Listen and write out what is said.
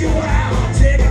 you out. Take